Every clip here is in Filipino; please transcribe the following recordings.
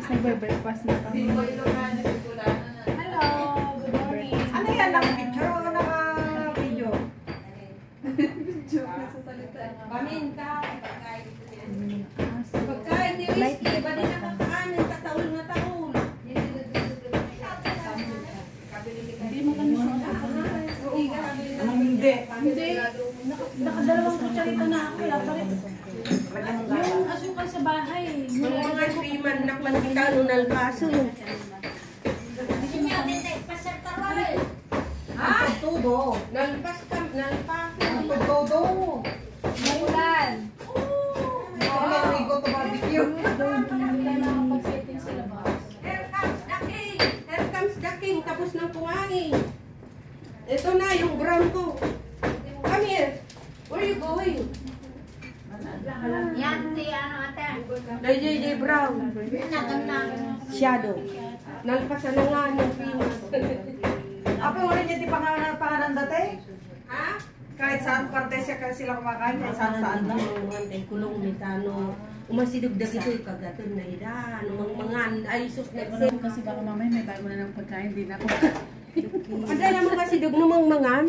guys, nagbe-breakfast na kami. Hello, good morning. Ano yan? Naka-picture o naka-video? Paminta, pagkain. Pagkain ni Whiskey, ba di nakakaanin, tataon na taon. Hindi mo kami siya hindi? Hindi, naka- nakadalawang kutsarita na ako. Wala. Yung asukal sa bahay. Yung mga kriman na panikita nun ang kaso. Ha? Tudo. Nalpas ka, nalpas. Tudo. Maulan. Kaya we go to barbecue. Kailangan pag-setting sa labas. Here comes the king. Here comes the king. Tapos ng kumain. Ito na yung brown ko. Come here. Where you going? Yan si ano ate. Na JJ Brown. Shadow. Nalpasan na nga ng kriman. Apa wala niya di pangalan pangalan dati? Ha? Kahit saan parte siya kasi sila kumakain, kahit saan saan na. Kulungan kay kulong ni Tano. Umasidog da ito kagaton na ida. Anong mangan ay sus na Kasi baka mamaya may bago na ng pagkain, di na ako. Ada naman kasi dug numang mangan.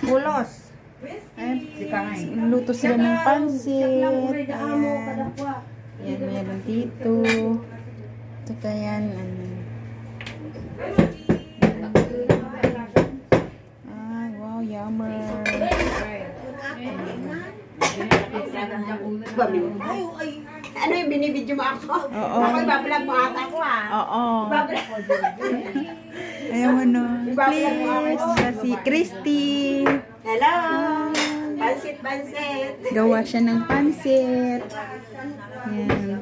Pulos. Luto sila ng pansit. Ayan. Yan, meron dito. Ito kayan, ano. Ay, wow, yummer. Ano yung binibidyo mo ako? Oo. Ako ibablog mo ata ko ah. Oo. Ibablog Ayaw mo no. Please, si Christy. Hello. Pansit, pansit. Gawa siya ng pansit. Yan.